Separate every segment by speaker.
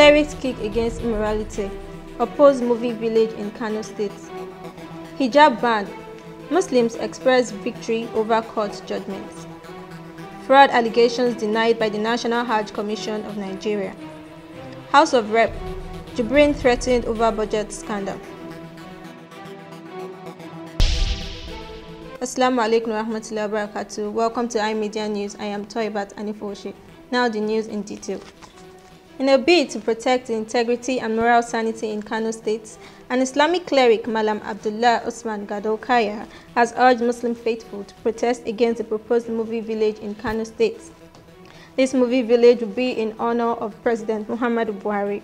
Speaker 1: Clerics kick against immorality. Oppose movie village in Kano State. Hijab ban. Muslims express victory over court judgments. Fraud allegations denied by the National Hajj Commission of Nigeria. House of Rep. Jibrin threatened over budget scandal. Assalamu alaikum warahmatullahi wabarakatuh. Welcome to iMedia News. I am Toibat Anifowoshe. Now the news in detail. In a bid to protect the integrity and moral sanity in Kano State, an Islamic cleric, Malam Abdullah Usman Gado Kaya, has urged Muslim faithful to protest against the proposed movie village in Kano State. This movie village will be in honor of President Muhammadu Buhari,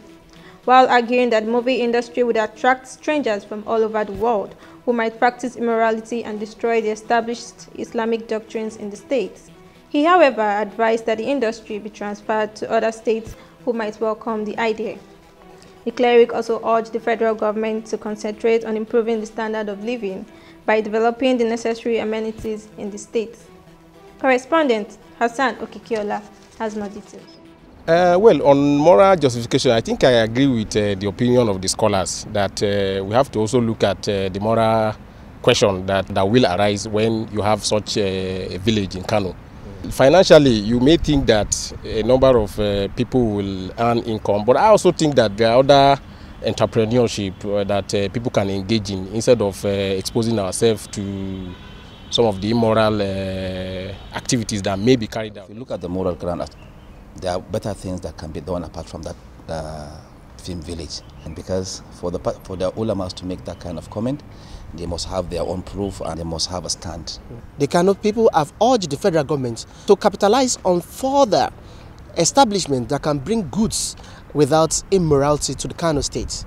Speaker 1: while arguing that movie industry would attract strangers from all over the world who might practice immorality and destroy the established Islamic doctrines in the states. He, however, advised that the industry be transferred to other states who might welcome the idea. The cleric also urged the federal government to concentrate on improving the standard of living by developing the necessary amenities in the states. Correspondent Hassan Okikiola has more details.
Speaker 2: Uh, well, on moral justification, I think I agree with uh, the opinion of the scholars that uh, we have to also look at uh, the moral question that, that will arise when you have such a village in Kano. Financially, you may think that a number of uh, people will earn income, but I also think that there are other entrepreneurship uh, that people can engage in instead of exposing ourselves to some of the immoral activities that may be carried out.
Speaker 3: If you look at the moral ground there are better things that can be done apart from that uh, film village. And because for the for the ulamas to make that kind of comment, they must have their own proof and they must have a stand. Mm.
Speaker 4: The Kano people have urged the federal government to capitalize on further establishment that can bring goods without immorality to the Kano state.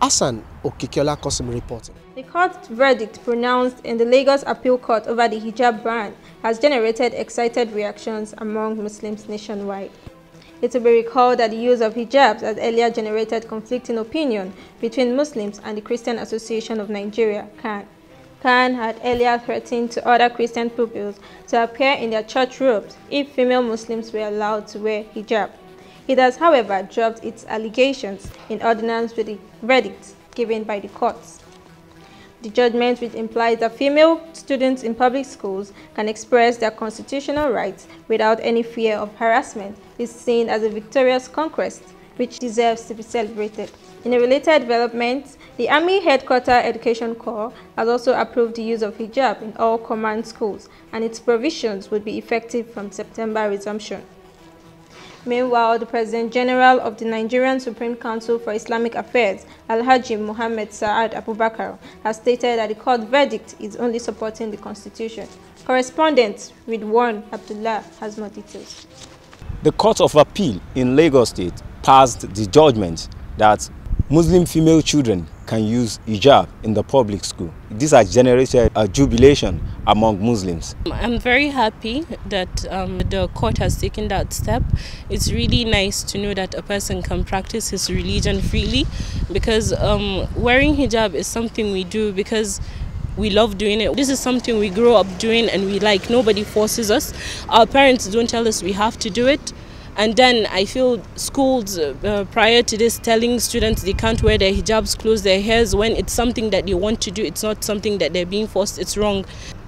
Speaker 4: Hassan Okikiola Kosim reporting.
Speaker 1: The court verdict pronounced in the Lagos Appeal Court over the hijab ban has generated excited reactions among Muslims nationwide. It will be recalled that the use of hijabs has earlier generated conflicting opinion between Muslims and the Christian Association of Nigeria, CAN. CAN had earlier threatened to other Christian pupils to appear in their church robes if female Muslims were allowed to wear hijab. It has, however, dropped its allegations in ordinance with the verdict given by the courts. The judgment, which implies that female students in public schools can express their constitutional rights without any fear of harassment, is seen as a victorious conquest which deserves to be celebrated. In a related development, the Army Headquarters Education Corps has also approved the use of hijab in all command schools, and its provisions would be effective from September resumption. Meanwhile, the President General of the Nigerian Supreme Council for Islamic Affairs, Alhaji Muhammad Saad Abubakar, has stated that the court verdict is only supporting the constitution. Correspondent Ridwan Abdullah has more details.
Speaker 5: The Court of Appeal in Lagos State passed the judgment that Muslim female children can use hijab in the public school. This has generated a jubilation among Muslims.
Speaker 6: I'm very happy that um, the court has taken that step. It's really nice to know that a person can practice his religion freely because um, wearing hijab is something we do because we love doing it. This is something we grow up doing and we like. Nobody forces us. Our parents don't tell us we have to do it. And then I feel schools uh, prior to this telling students they can't wear their hijabs, close their hairs when it's something that they want to do. It's not something that they're being forced. It's wrong.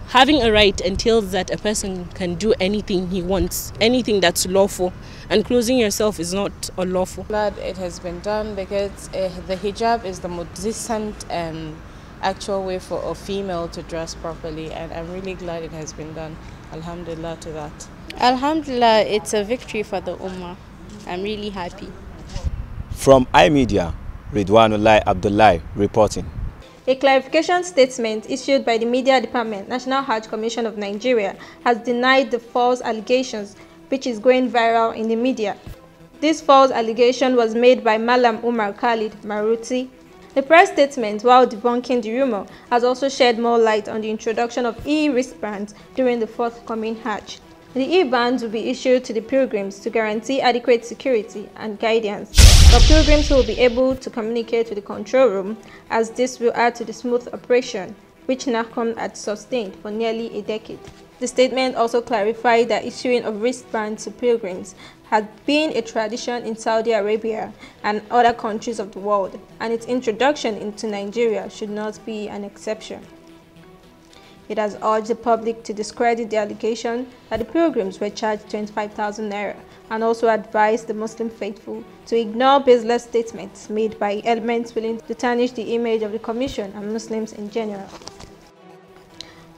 Speaker 6: Having a right entails that a person can do anything he wants, anything that's lawful. And closing yourself is not unlawful.
Speaker 7: Glad it has been done because uh, the hijab is the most decent and actual way for a female to dress properly. And I'm really glad it has been done. Alhamdulillah to that.
Speaker 8: Alhamdulillah, it's a victory for the Ummah. I'm really happy.
Speaker 5: From iMedia, Ridwanullah Abdullah reporting.
Speaker 1: A clarification statement issued by the Media Department, National Hajj Commission of Nigeria, has denied the false allegations which is going viral in the media. This false allegation was made by Malam Umar Khalid Maruti. The press statement, while debunking the rumor, has also shed more light on the introduction of e-wristbands during the forthcoming Hajj. The e-bands will be issued to the pilgrims to guarantee adequate security and guidance. The pilgrims will be able to communicate with the control room as this will add to the smooth operation which NAHCON had sustained for nearly a decade. The statement also clarified that issuing of wristbands to pilgrims had been a tradition in Saudi Arabia and other countries of the world, and its introduction into Nigeria should not be an exception. It has urged the public to discredit the allegation that the pilgrims were charged 25,000 naira and also advised the Muslim faithful to ignore baseless statements made by elements willing to tarnish the image of the Commission and Muslims in general.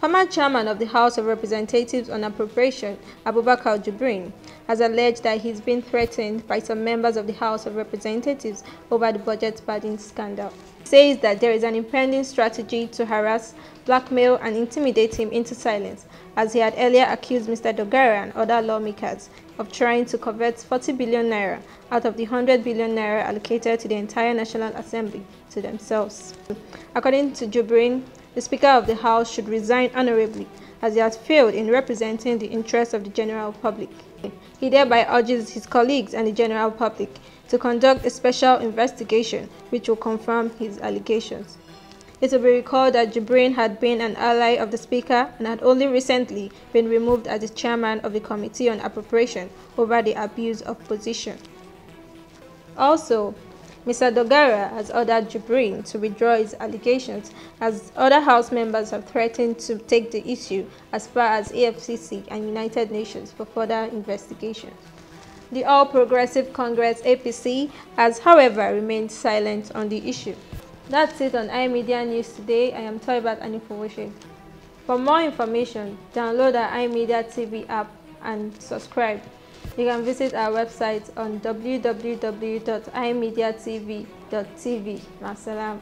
Speaker 1: Former chairman of the House of Representatives on Appropriation, Abubakar Jibrin, has alleged that he's been threatened by some members of the House of Representatives over the budget padding scandal. Says that there is an impending strategy to harass, blackmail and intimidate him into silence, as he had earlier accused Mr. Dogara and other lawmakers of trying to convert 40 billion naira out of the 100 billion naira allocated to the entire National Assembly to themselves. According to Jibrin, the Speaker of the House should resign honorably as he has failed in representing the interests of the general public. He thereby urges his colleagues and the general public to conduct a special investigation which will confirm his allegations. It will be recalled that Jibrin had been an ally of the Speaker and had only recently been removed as the chairman of the Committee on Appropriation over the abuse of position. Also, Mr. Dogara has ordered Jibrin to withdraw his allegations as other House members have threatened to take the issue as far as EFCC and United Nations for further investigation. The All Progressive Congress APC has, however, remained silent on the issue. That's it on iMedia News today. I am Toibat Anifowoshe. For more information, download our iMedia TV app and subscribe. You can visit our website on www.imediatv.tv. Masalam.